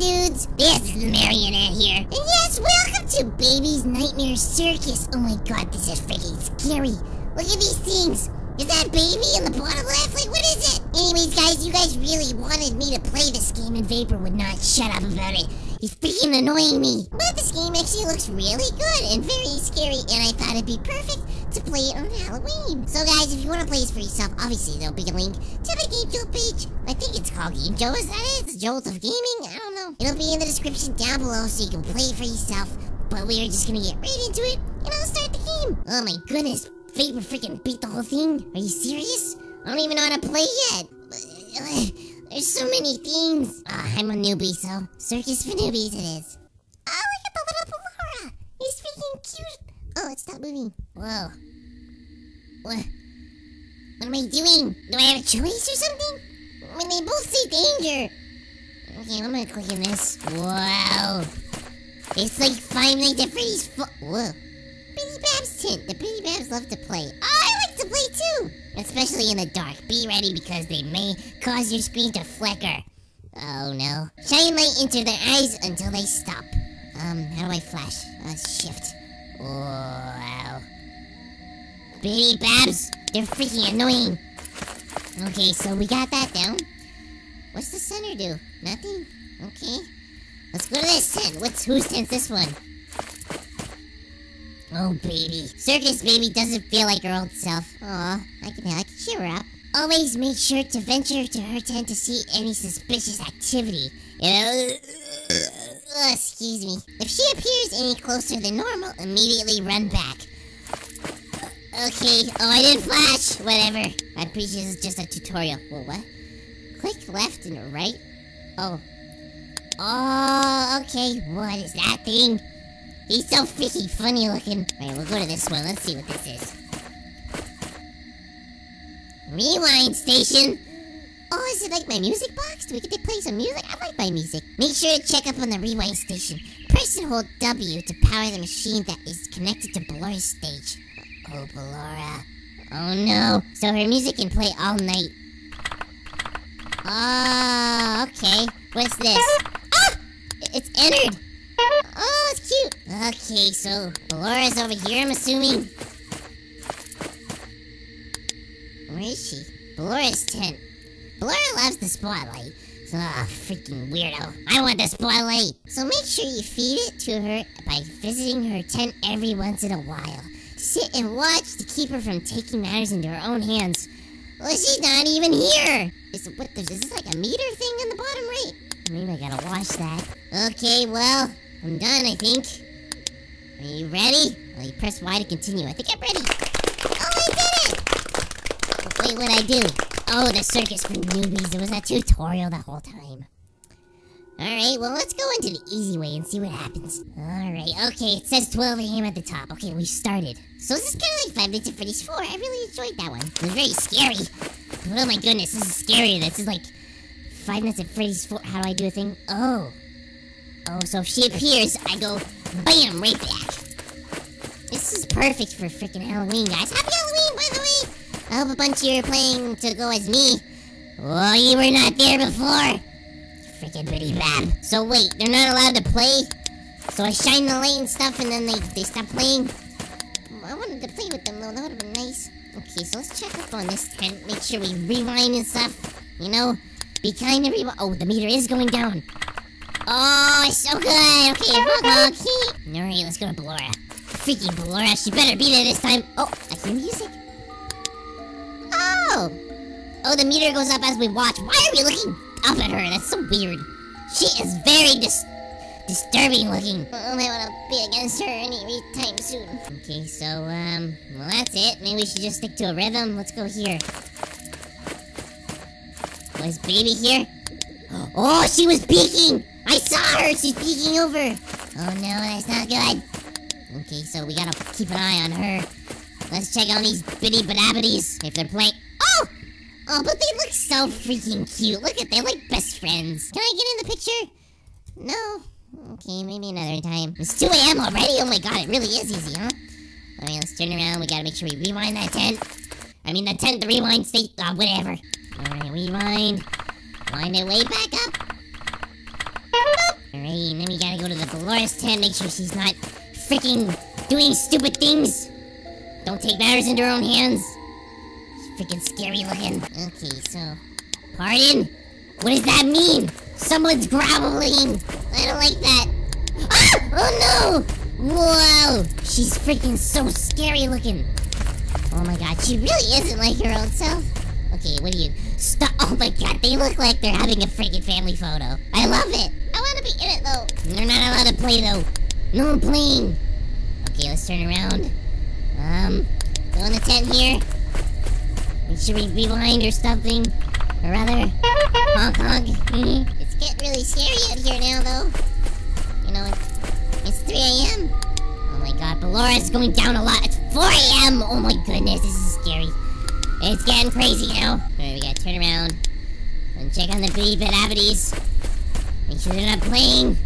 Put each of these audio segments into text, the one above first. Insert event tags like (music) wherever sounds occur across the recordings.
dudes? This is Marionette here. And yes, welcome to Baby's Nightmare Circus. Oh my god, this is freaking scary. Look at these things. Is that baby in the bottom left? Like, what is it? Anyways, guys, you guys really wanted me to play this game, and Vapor would not shut up about it. He's freaking annoying me. But this game actually looks really good and very scary, and I thought it'd be perfect to play it on Halloween. So, guys, if you want to play this for yourself, obviously there'll be a link to the Game Jolt page. I think it's called Game Jolt, is that it? It's Jolt of Gaming? I don't know. It'll be in the description down below so you can play it for yourself. But we are just gonna get right into it, and I'll start the game. Oh my goodness, Vapor freaking beat the whole thing? Are you serious? I don't even know how to play yet. (sighs) There's so many things. Oh, I'm a newbie, so circus for newbies it is. Stopped moving. Whoa. What? What am I doing? Do I have a choice or something? When they both say danger. Okay, I'm gonna click in this. Wow. It's like Five Nights at Freddy's. Whoa. Billy Babs tent. The Billy Babs love to play. I like to play too, especially in the dark. Be ready because they may cause your screen to flicker. Oh no. Shine light into their eyes until they stop. Um, how do I flash? Uh, shift. Wow. Billy Babs, they're freaking annoying. Okay, so we got that down. What's the center do? Nothing? Okay. Let's go to this tent. What's whose tent's this one? Oh, baby. Circus baby doesn't feel like her old self. Aw, I can, I can cheer her up. Always make sure to venture to her tent to see any suspicious activity. You know? Uh, excuse me. If she appears any closer than normal, immediately run back. Okay. Oh, I didn't flash. Whatever. I'm pretty sure this is just a tutorial. Well, what? Click left and right. Oh. Oh, okay. What is that thing? He's so freaky funny looking. Alright, we'll go to this one. Let's see what this is. Rewind station. Oh, is it like my music box? Do we get to play some music? Like my music. Make sure to check up on the rewind station. Press and hold W to power the machine that is connected to Ballora's stage. Oh, Ballora. Oh no. So her music can play all night. Oh, okay. What's this? Ah! It's entered. Oh, it's cute. Okay, so Ballora's over here, I'm assuming. Where is she? Ballora's tent. Ballora loves the spotlight. Ah, freaking weirdo. I want the spotlight. So make sure you feed it to her by visiting her tent every once in a while. Sit and watch to keep her from taking matters into her own hands. Well, she's not even here. Is, what, is this like a meter thing in the bottom right? Maybe I gotta watch that. Okay, well, I'm done, I think. Are you ready? Well, you press Y to continue. I think I'm ready. Oh, I did it! Wait, what'd I do? Oh, the circus for newbies. It was a tutorial the whole time. Alright, well, let's go into the easy way and see what happens. Alright, okay, it says 12 a.m. at the top. Okay, we started. So this is kind of like Five Nights at Freddy's 4. I really enjoyed that one. It was very scary. Oh my goodness, this is scary. This is like Five minutes at Freddy's 4. How do I do a thing? Oh. Oh, so if she appears, I go BAM! Right back. This is perfect for freaking Halloween, guys. Happy Halloween! I hope a bunch of you are playing to go as me. Oh, you were not there before. Freaking Bidybab. So wait, they're not allowed to play? So I shine the light and stuff and then they, they stop playing? Hmm, I wanted to play with them though, that would have been nice. Okay, so let's check up on this tent, make sure we rewind and stuff. You know? Be kind to rewind. Oh, the meter is going down. Oh, it's so good. Okay, honk honk. Alright, let's go to Ballora. Freaking Ballora, she better be there this time. Oh, I hear music. Oh! Oh, the meter goes up as we watch. Why are we looking up at her? That's so weird. She is very dis disturbing looking. I don't want to be against her any time soon. Okay, so, um, well, that's it. Maybe we should just stick to a rhythm. Let's go here. Was baby here? Oh, she was peeking! I saw her! She's peeking over! Oh no, that's not good. Okay, so we gotta keep an eye on her. Let's check on these bitty badabbities if they're playing. Oh! Oh, but they look so freaking cute. Look at they're like best friends. Can I get in the picture? No. Okay, maybe another time. It's 2 a.m. already? Oh my god, it really is easy, huh? Alright, let's turn around. We gotta make sure we rewind that tent. I mean, the tent, the rewind state, uh, whatever. Alright, rewind. Wind it way back up. Alright, then we gotta go to the Dolores tent, make sure she's not freaking doing stupid things. Don't take matters into her own hands. Freaking scary looking. Okay, so. Pardon? What does that mean? Someone's groveling. I don't like that. Ah! Oh no! Whoa! She's freaking so scary looking. Oh my god, she really isn't like her own self. Okay, what do you... Stop! (laughs) Oh my god, they look like they're having a freaking family photo. I love it. I want to be in it though. They're not allowed to play though. No playing. Okay, let's turn around. Um, go in the tent here. Sure we rewind or something. Or rather, honk honk. Mm-hmm. it's getting really scary out here now though. You know, it's 3 a.m. Oh my god, Ballora is going down a lot. It's 4 a.m. Oh my goodness, this is scary. It's getting crazy now. Alright, we gotta turn around and check on the goody activities. Make sure they're not playing.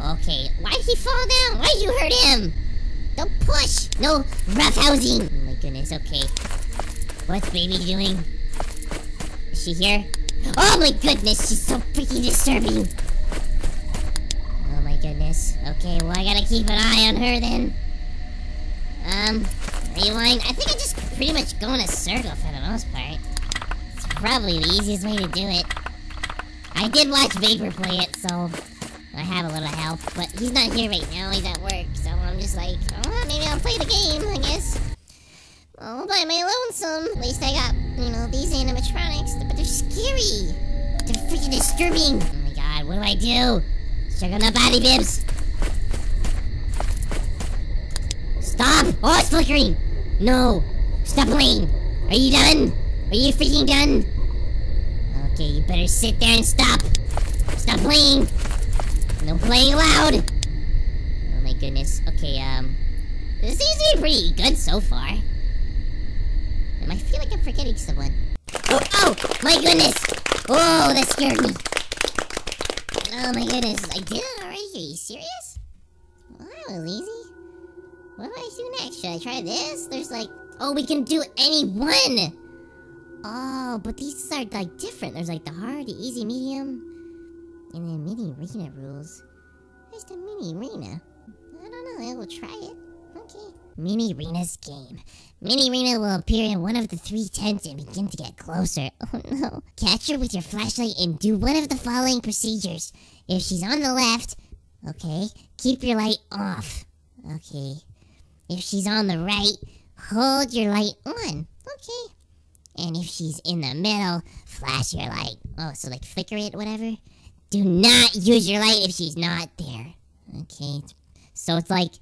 Okay, why did he fall down? Why did you hurt him? Don't push! No roughhousing! Oh my goodness, okay. What's baby doing? Is she here? Oh my goodness, she's so freaking disturbing! Oh my goodness. Okay, well I gotta keep an eye on her then. Um, rewind. I think I just pretty much go in a circle for the most part. It's probably the easiest way to do it. I did watch Vapor play it, so I have a little help. But he's not here right now, he's at work, so I'm just like, oh, maybe I'll play the game, I guess. All by my lonesome. At least I got, you know, these animatronics, but they're scary. They're freaking disturbing. Oh my god, what do I do? Check on the body bibs. Stop! Oh, it's flickering! No! Stop playing! Are you done? Are you freaking done? Okay, you better sit there and stop! Stop playing! No playing loud! Oh my goodness. Okay, um... This seems to be pretty good so far. I feel like I'm forgetting someone. Oh, oh! My goodness! Oh, that scared me! Oh my goodness, I did it already? Are you serious? Well, that was easy. What do I do next? Should I try this? There's like... Oh, we can do any one! Oh, but these are like different. There's like the hard, the easy, medium, and then Minireena rules. There's the Minireena. I don't know, I will try it. Minireena's game. Mini Rena will appear in one of the three tents and begin to get closer. (laughs) Oh no. Catch her with your flashlight and do one of the following procedures. If she's on the left, okay, keep your light off. Okay. If she's on the right, hold your light on. Okay. And if she's in the middle, flash your light. Oh, so like flicker it, whatever. Do not use your light if she's not there. Okay. So it's like,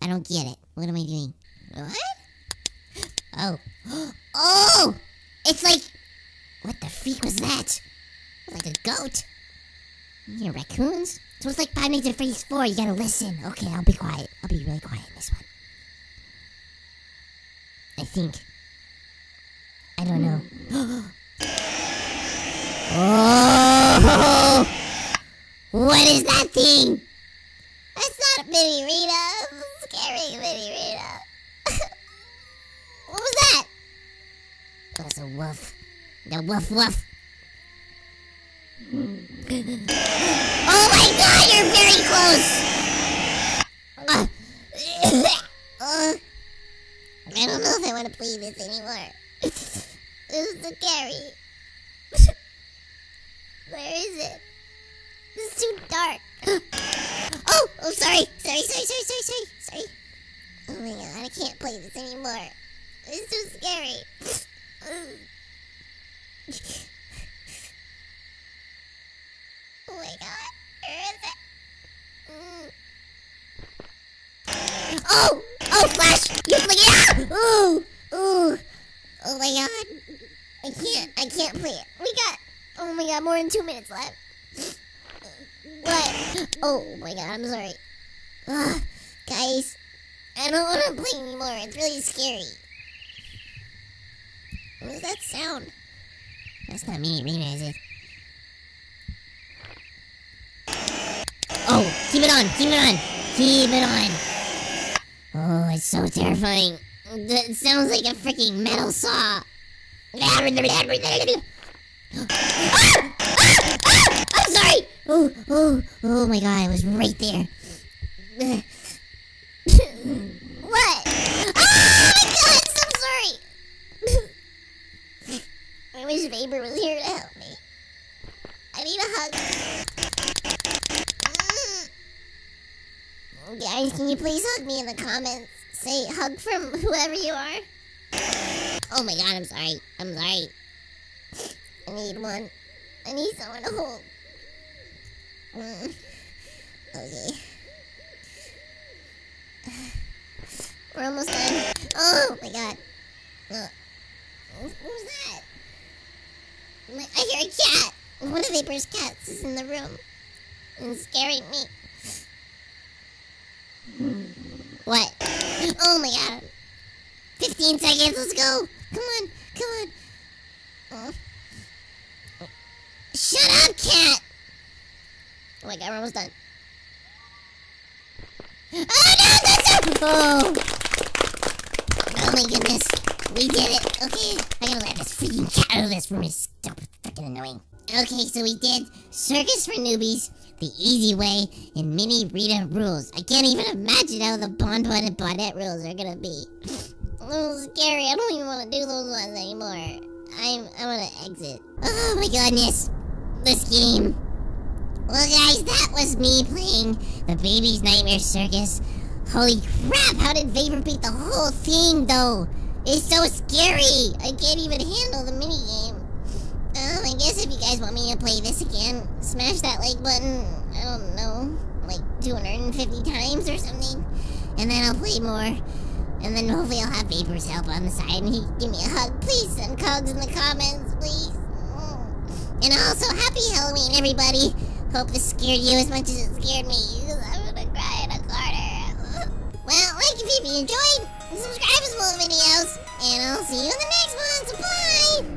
I don't get it. What am I doing? What? Oh. Oh! It's like, what the freak was that? Like a goat. You raccoons? So it's like Five Nights at Freddy's 4. You gotta listen. Okay, I'll be quiet. I'll be really quiet in this one. I think. I don't know. (gasps) oh! (laughs) What is that thing? That's not a mini Rita. Scary mini Rita. what was that? That's a woof. The woof woof. (laughs) oh my god, you're very close! Uh, (laughs) uh, I don't know if I want to play this anymore. (laughs) This is scary. Where is it? It's too dark. Oh, sorry. Sorry, sorry, sorry, sorry, sorry, sorry. Oh my god, I can't play this anymore. It's too scary. oh my god, where is it? Mm. Oh! Oh, Flash! You flick it out! Ooh! Ooh! Oh my god. I can't, I can't play it. We got, oh my god, more than two minutes left. What? (laughs) Oh my god, I'm sorry. Ugh, guys, I don't want to play anymore. It's really scary. What does that sound? That's not me, Rena, is it? Oh, keep it on, keep it on, keep it on. Oh, it's so terrifying. That sounds like a freaking metal saw. (gasps) ah! Oh, oh, oh my god, I was right there. (sighs) what? Oh my god, I'm so sorry. I wish was here to help me. I need a hug. Mm. Guys, can you please hug me in the comments? Say hug from whoever you are. Oh my god, I'm sorry. I'm sorry. I need one. I need someone to hold. Okay. We're almost done. Oh my god. Uh, who's that? I hear a cat. One of Vapor's cats is in the room and scaring me. What? Oh my god. 15 seconds, let's go. Come on, come on. Oh. Shut up, cat! Oh my god, we're almost done. Oh no, that's Oh. Oh my goodness. We did it. Okay, I gotta let this freaking cat out of this room. It's so freaking annoying. Okay, so we did Circus for Newbies, the easy way, and Mini Rita rules. I can't even imagine how the Bond One and Bonnet rules are gonna be. (laughs) A little scary. I don't even want to do those ones anymore. I'm I want to exit. Oh my goodness, this game. Well, guys, that was me playing the Baby's Nightmare Circus. Holy crap! How did Vapor beat the whole thing, though? It's so scary. I can't even handle the mini game. Um, I guess if you guys want me to play this again, smash that like button. I don't know, like 250 times or something, and then I'll play more. And then hopefully I'll have Vapor's help on the side and he give me a hug. Please send cogs in the comments, please. And also, happy Halloween, everybody. Hope this scared you as much as it scared me. I'm gonna cry in a corner. (laughs) well, like if you enjoyed, subscribe for more videos. And I'll see you in the next one. So bye!